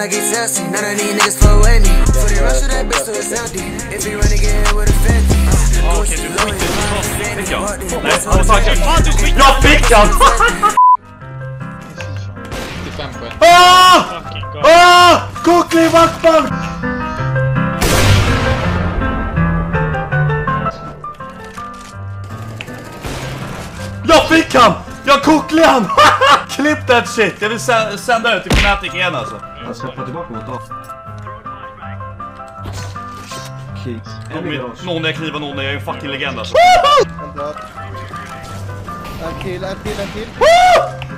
I get sassy. None of these niggas fuck with me. For the rest of that bitch, so it's empty. If you wanna get hit with a 50. uh, Okej, du skiter i Fick jag? Nej, Nej, vad fan jag? Fan, du skiter Jag fick han! 95 poäng. Ah! Ah! Jag fick han! Jag kucklig han! Klipp that shit! Jag vill sä- sända ut till Fnatic igen alltså. Jag släpper tillbaka mot dem. Någon jag knivar någon, jag är en fucking legend alltså. En död. En till, en till, en till.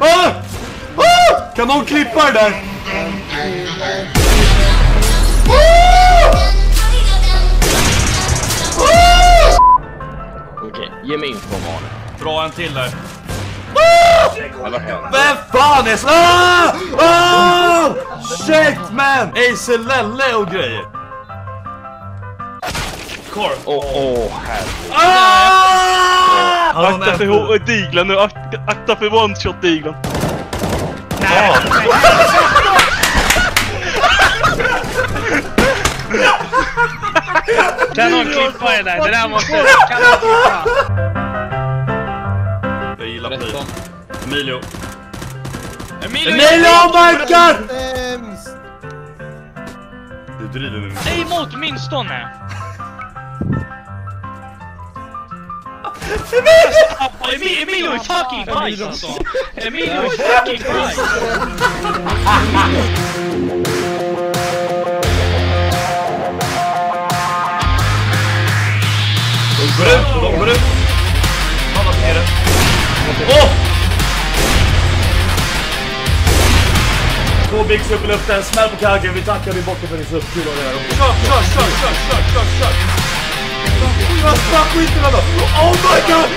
Ah! Ah! Kan någon klippa det där? Okej, ge mig info. Dra en till där. Vem fan är så... Ah! Ah! Shit man! Ace Lelle och grejer. Korv. Åh, åh, herre. Ah! Han Akta för är- H- diglan nu, akta, akta för one-shot diglan. Kan någon klippa det där? Det där måste... Kan någon klippa? Jag gillar Emilio. 13. Emilio. Emilio! Emilio, oh my god! Med mig. Säg emot minstone! Emilio, Emilio är fucking bajs alltså! Emilio är fucking bajs! Två bigs upp i luften, smäll på kaggen, vi tackar din borta för din supp. Kul att här. Kör, kör, kör, kör, kör, kör, kör! Jag sprack skiten av! Oh my god!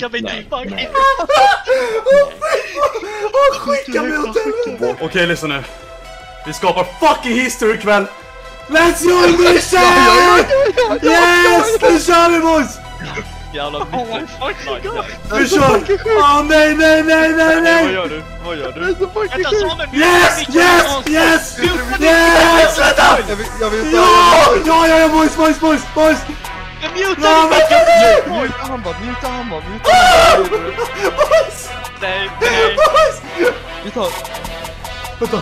Jag vet inte, fucking... Åh, skicka mig åt helvete! Okej, lyssna nu. Vi skapar fucking history ikväll! Let's join mission! Yes! Nu kör vi boys! Jävla bitch. Vi kör! Åh nej, nej, nej, nej, Vad nej! gör du? Vad gör du? Vänta, Samuel! Yes, yes, yes! Yes! Vänta! Jag vill, Ja! Ja, ja, ja, boys, boys, boys, boys! Jag Ja, mutar men- Muta han bara, muta han bara, muta han bara. Boys! Nej, nej. Boys! Vi tar... Vänta!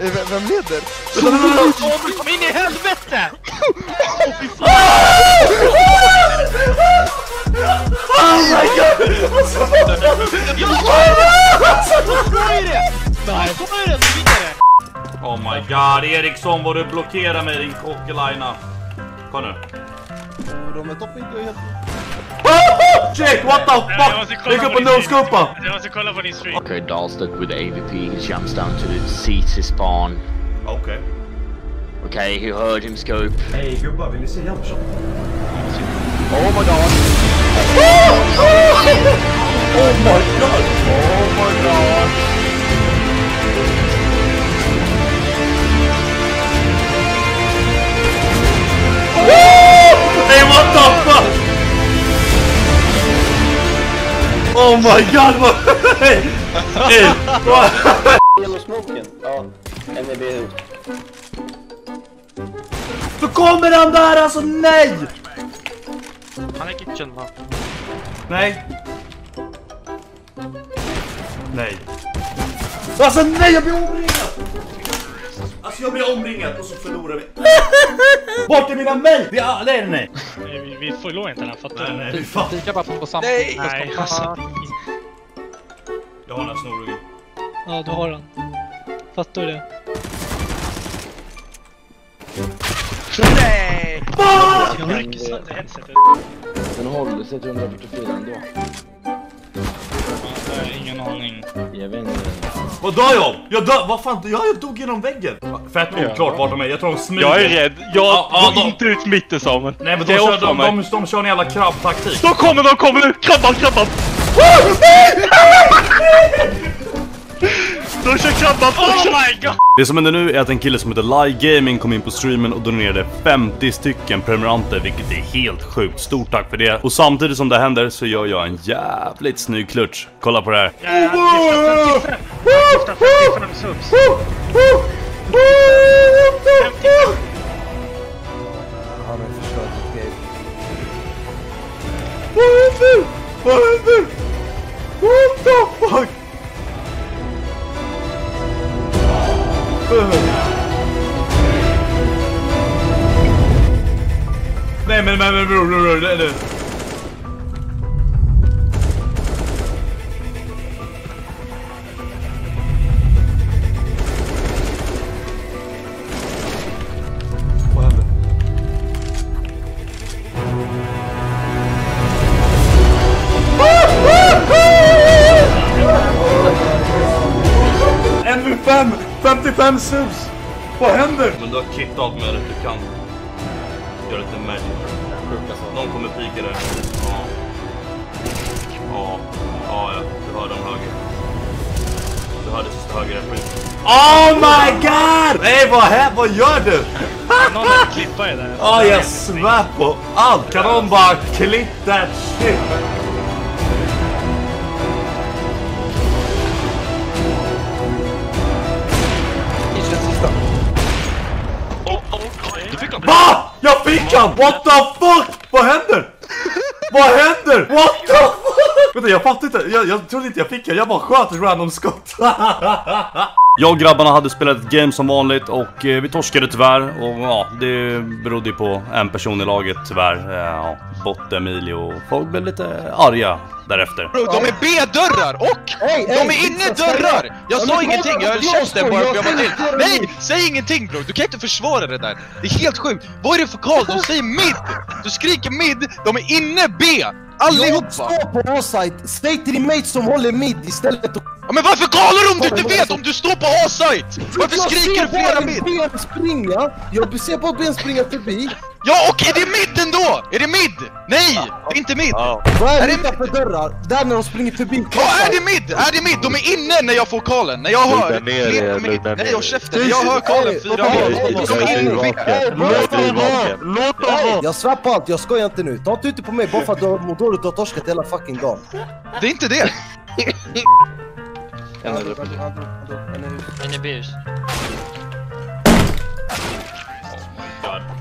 Eh, vem- leder? Åh, kom in i helvete! Oh Oh my god, Eriksson vad du blockerar mig din kockelina. Kom nu. De är topp inte helt... Shit, what the fuck? Lägg upp på en no-scopa! Jag måste kolla på din stream. Okay, Dahlstedt with AVP, he jumps down to the CT spawn. Okej. Okay, he heard him scope. Hej gubbar, vill ni se jumpshot? Oh my god! Oh my god! Oh my god! Oh my god! What? Hey! Hey! What? Yellow smoken? Ja, NEB ut. Så kommer han där alltså, nej! Han är kitchen va? Nej. Nej. Alltså nej, jag blir omringad! Alltså jag blir omringad och så förlorar vi. Bort är mina mig! Vi är, nej, nej. Nej, Vi, förlorar inte den här, fattar Nej, du? nej, vi fan. Kika bara på samma. Nej, alltså. Jag har den här snorungen. Ja, du har den. Fattar du det? Nej! Fuck! Jag märker sönder headsetet. Den håller sig till 144 ändå. Aning. Jag vet inte. Vad dör jag? Jag dör, vad fan, ja, jag dog genom väggen. Fett oklart vart de är, jag tror de smyger. Jag är rädd. Jag Ja, ja, går de- inte ut mitten Samuel. Nej men de kör, de, mig? de, de kör en jävla krabbtaktik. De kommer, de kommer nu! Krabban, krabban! De kör krabban Oh my god! Det som händer nu är att en kille som heter Lie Gaming kom in på streamen och donerade 50 stycken prenumeranter, vilket är helt sjukt. Stort tack för det. Och samtidigt som det händer så gör jag en jävligt snygg klutch. Kolla på det här. Ja, han giftar 55 subs. Han har förstört ett game. Vad händer? Vad händer? What the fuck? Nej men men men bror bror 55 subs! Vad händer? Men du har klippt av med att du kan göra lite magic. Någon kommer pika där. Ja. Ja. Ja, ja. Du hörde dem höger. Du hörde sista höger där. Oh my god! Nej, vad händer? Vad gör du? Någon klippa är där. Ja, jag svär på allt! Kan någon bara clip that shit? Va? Jag fick han! What the fuck? Vad händer? Vad händer? What the fuck? Vänta, jag fattar inte. Jag, jag trodde inte jag fick han. Jag bara sköt ett random skott. Jag och grabbarna hade spelat ett game som vanligt och eh, vi torskade tyvärr och ja, det berodde ju på en person i laget tyvärr. Eh, Ja, Bott Emilio och folk blev lite arga därefter. Bro, de är B-dörrar och Hey, de är inne titta, dörrar! snälla. Jag Ja, sa ingenting, jag höll jag käften bara jag för jag var till. Nej, säg ingenting bro! Du kan inte försvara det där. Det är helt sjukt. Vad är det för call? De säger mid! Du skriker mid, de är inne B! Jag Allihopa! står på A-site. Säg till din mate som håller mid istället. Ja, men varför callar du om du inte vet om du står på A-site? Varför Jag skriker ser du flera bara mid? ben springa. Jag ser bara ben springa förbi. Ja, och är det mid ändå? Är det mid? Nej, det är inte mid! Vad är Är det det utanför dörrar? Där när de springer förbi. Ja, är det mid? Är det mid? De är inne när jag får callen, när jag hör... Lugna er, Nej, er. håll käften, jag hör callen fyra gånger. hey, De är inne B. Låt vaken. Nej, jag svär på allt. Jag skojar inte nu. Ta inte ut det på mig bara för att du har mått dåligt och har torskat hela fucking dagen. Det är inte det. En är uppe. En är bus.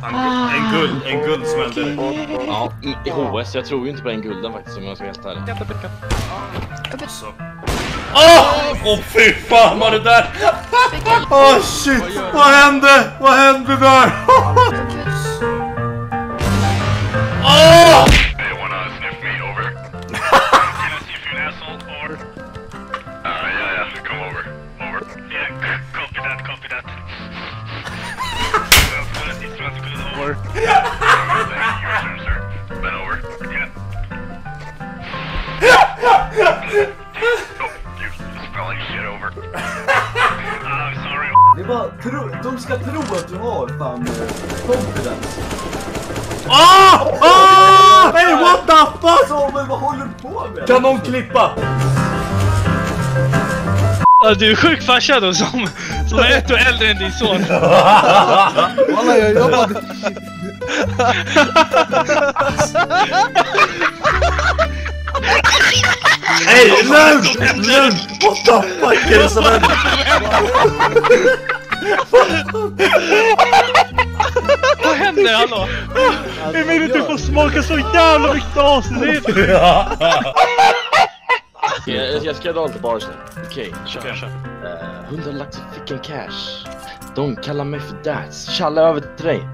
En guld, en guldsmäll direkt. Ja, i, HS. Jag tror ju inte på den gulden faktiskt om jag ska vara helt ärlig. Åh! Åh fy fan vad det där! Åh shit! Vad hände? Vad hände där? Åh! Det Kan någon klippa? Ja, du är sjuk farsa då som, som är ett år äldre än din son. Walla, jag jobbade... Hej, lugn! Lugn! What the fuck är det som händer? Händer? Hallå? Emilie, du får smaka så jävla mycket avsnitt! Jag, jag ska dra lite bars nu. Okej. Kör, kör. Eh, 100 lax i fickan cash. De kallar mig för Dats. Tjalla över till dig.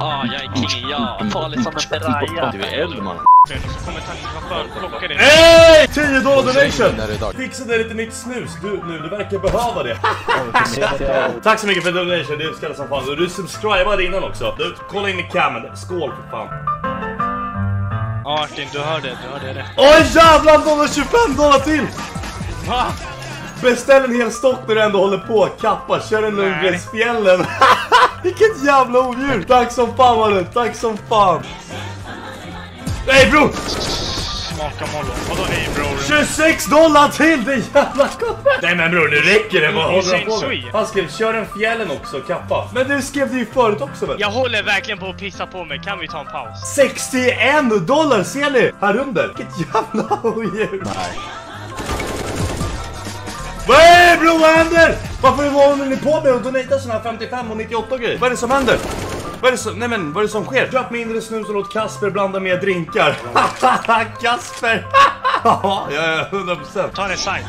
Ah, jag är king, ja. Farlig som en piraya. Du är eld man. Så kommer taxichauffören plocka dig. Hey! 10 dollar donation! Dag. Fixade lite nytt snus du, nu, du verkar behöva det. Tack så mycket för donation, det uppskattas som fan. Och du subscribade innan också. Du, kolla in i camen. Skål för fan. Ja, Martin, du hörde, du hörde rätt. Oj jävlar, dollar 25 dollar till! Va? Beställ en hel stock när du ändå håller på. Kappa, kör en. Lundgrensfjällen. Vilket jävla odjur! Tack som fan mannen, tack som fan. Nej bror! smaka mollo. Vadå hej bror? 26 dollar till! Det jävla gott! Nej men bror, nu räcker det! Vad håller han på med? Han skrev kör en fjällen också, kappa. Men du skrev det ju förut också väl? Jag håller verkligen på att pissa på mig. Kan vi ta en paus? 61 dollar ser ni här under. Vilket jävla odjur. Nej. Vad är det bror? Vad händer? Varför håller ni på med att donata såna här 55 och 98 grejer? Vad är det som händer? Vad är det som, nej men vad är det som sker? Köp mindre snus och låt Kasper blanda mer drinkar. Kasper! ja, ja, 100%. Ta en sajt.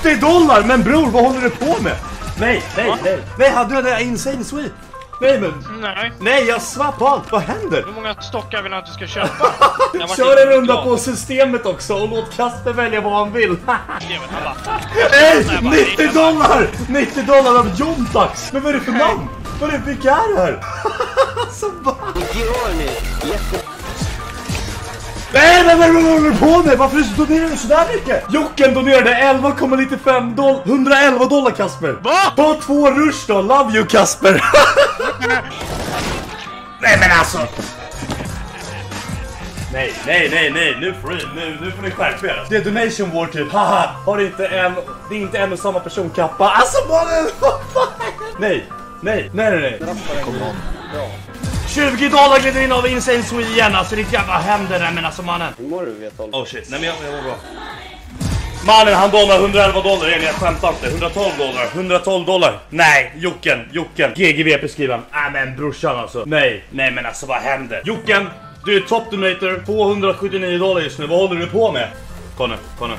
80 dollar! Men bror, vad håller du på med? Nej, nej, nej. Nej, han dödade insane sweet. Nej men, Nej. nej jag svapp allt. Vad händer? Hur många stockar vill han att du ska köpa? Kör en runda glad. på systemet också och låt Kasper välja vad han vill. Nej! Nej, bara, 90 det är bara- dollar! 90 dollar av John Tax! Men vad är det för namn? Vad är det, här? Nej men vad håller du på med? Varför donerar du sådär mycket? Jocken donerade 11,95 dollar, 111 dollar Kasper! Va? Ta två rush då, love you Kasper! Nej men alltså! Nej, nej, nej, nej, nu får ni, nu, nu får ni skärpa er. Det är donation war typ, haha! Har inte en, det är inte en och samma person kappa. Alltså mannen, vad fan? Nej, nej, nej, nej, nej. 20 dollar glider in av Insane Swede igen, alltså ditt jävla händer där men alltså mannen. Hur mår du vet Oh shit, nej men jag, jag mår bra. Mannen han donar 111 dollar igen, jag skämtar inte. 112 dollar, 112 dollar. Nej, Jocken, Jocken. GGVP skriver han. Nej men brorsan alltså. Nej, nej men alltså vad händer? Jocken, du är top donator, 279 dollar just nu. Vad håller du på med? Kom nu, kom nu.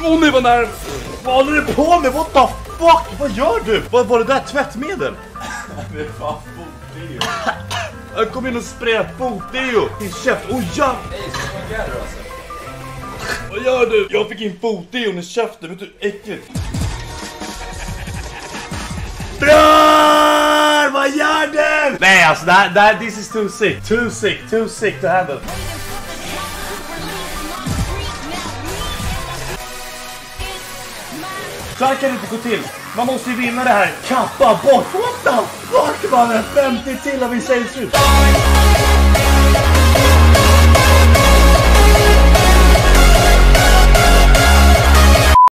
Nej vad nära. Vad håller du på med? What the fuck? Vad gör du? Vad var det där? Tvättmedel? Det är fan. Jag kom in och sprayade fotdeo. Din käft. Åh jävlar. Vad gör du? Jag fick in fotdeon i käften, vet du hur äckligt? Bror! Vad gör du? Nej alltså det här, det här, this is too sick, too sick, too sick to handle. Så här kan det inte gå till. Man måste ju vinna det här. Kappa bort. What the fuck mannen? 50 till och vi sägs ut.